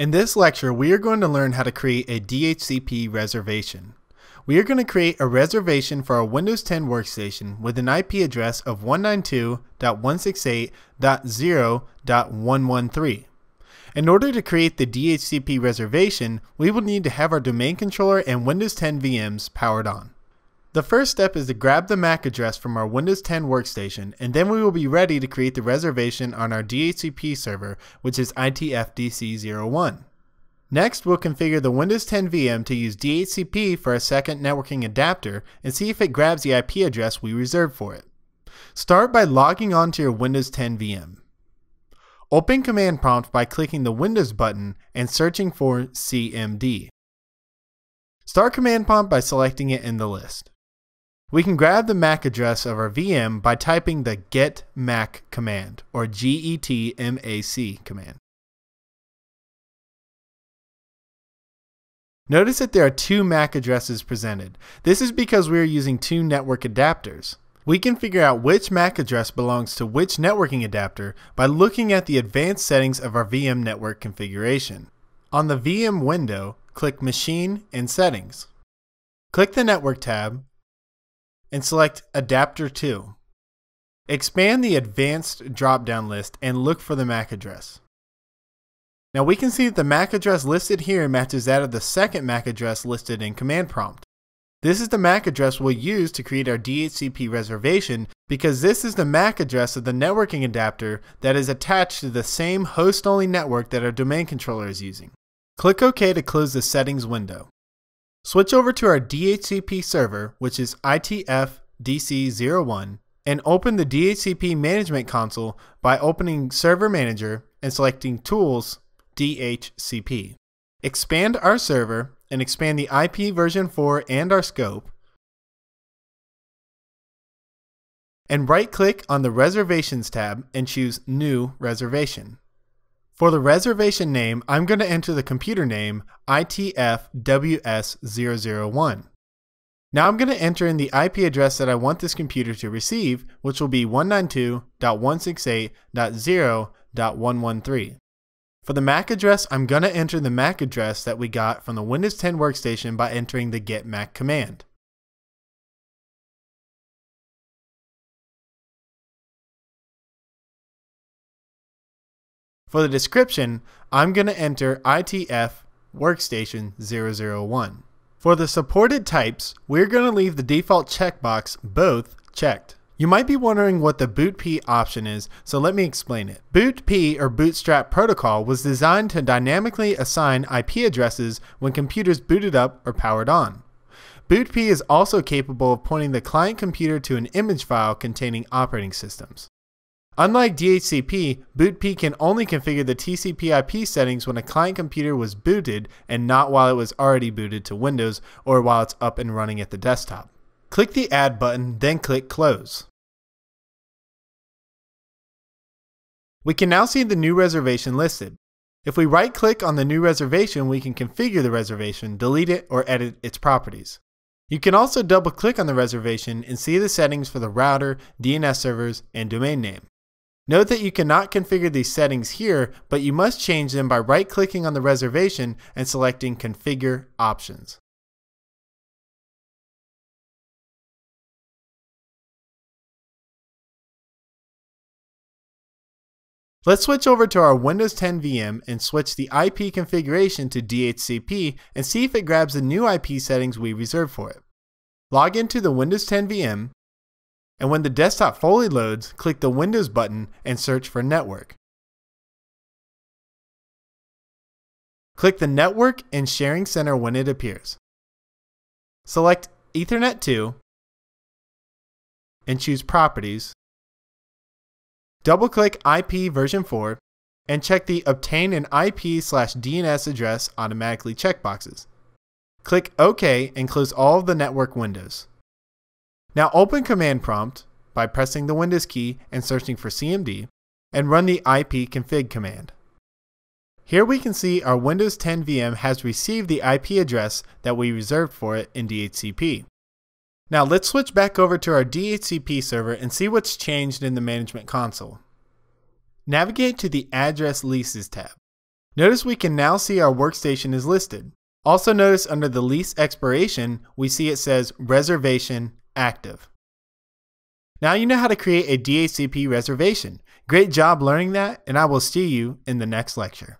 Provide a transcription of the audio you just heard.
In this lecture, we are going to learn how to create a DHCP reservation. We are going to create a reservation for our Windows 10 workstation with an IP address of 192.168.0.113. In order to create the DHCP reservation, we will need to have our domain controller and Windows 10 VMs powered on. The first step is to grab the MAC address from our Windows 10 workstation, and then we will be ready to create the reservation on our DHCP server, which is ITFDC01. Next, we'll configure the Windows 10 VM to use DHCP for a second networking adapter and see if it grabs the IP address we reserved for it. Start by logging on to your Windows 10 VM. Open Command Prompt by clicking the Windows button and searching for CMD. Start Command Prompt by selecting it in the list. We can grab the MAC address of our VM by typing the get MAC command or getmac command. Notice that there are two MAC addresses presented. This is because we are using two network adapters. We can figure out which MAC address belongs to which networking adapter by looking at the advanced settings of our VM network configuration. On the VM window, click Machine and Settings. Click the Network tab and select Adapter 2. Expand the Advanced drop-down list and look for the MAC address. Now we can see that the MAC address listed here matches that of the second MAC address listed in Command Prompt. This is the MAC address we'll use to create our DHCP reservation because this is the MAC address of the networking adapter that is attached to the same host-only network that our domain controller is using. Click OK to close the settings window. Switch over to our DHCP server, which is ITF-DC01, and open the DHCP Management Console by opening Server Manager and selecting Tools, DHCP. Expand our server and expand the IP version 4 and our scope. And right click on the Reservations tab and choose New Reservation. For the reservation name, I'm going to enter the computer name ITFWS001. Now I'm going to enter in the IP address that I want this computer to receive, which will be 192.168.0.113. For the MAC address, I'm going to enter the MAC address that we got from the Windows 10 workstation by entering the get MAC command. For the description, I'm going to enter ITF workstation 001. For the supported types, we're going to leave the default checkbox both checked. You might be wondering what the BootP option is, so let me explain it. BootP or Bootstrap Protocol was designed to dynamically assign IP addresses when computers booted up or powered on. BootP is also capable of pointing the client computer to an image file containing operating systems. Unlike DHCP, BootP can only configure the TCP IP settings when a client computer was booted and not while it was already booted to Windows or while it's up and running at the desktop. Click the Add button, then click Close. We can now see the new reservation listed. If we right click on the new reservation, we can configure the reservation, delete it, or edit its properties. You can also double click on the reservation and see the settings for the router, DNS servers, and domain name. Note that you cannot configure these settings here, but you must change them by right-clicking on the reservation and selecting Configure Options. Let's switch over to our Windows 10 VM and switch the IP configuration to DHCP and see if it grabs the new IP settings we reserved for it. Log into the Windows 10 VM, and when the desktop fully loads, click the Windows button and search for Network. Click the Network and Sharing Center when it appears. Select Ethernet 2 and choose Properties Double-click IP version 4 and check the Obtain an IP slash DNS address automatically checkboxes. Click OK and close all of the network windows. Now open Command Prompt by pressing the Windows key and searching for CMD and run the ipconfig command. Here we can see our Windows 10 VM has received the IP address that we reserved for it in DHCP. Now let's switch back over to our DHCP server and see what's changed in the management console. Navigate to the Address Leases tab. Notice we can now see our workstation is listed. Also notice under the lease expiration, we see it says reservation active. Now you know how to create a DHCP reservation. Great job learning that, and I will see you in the next lecture.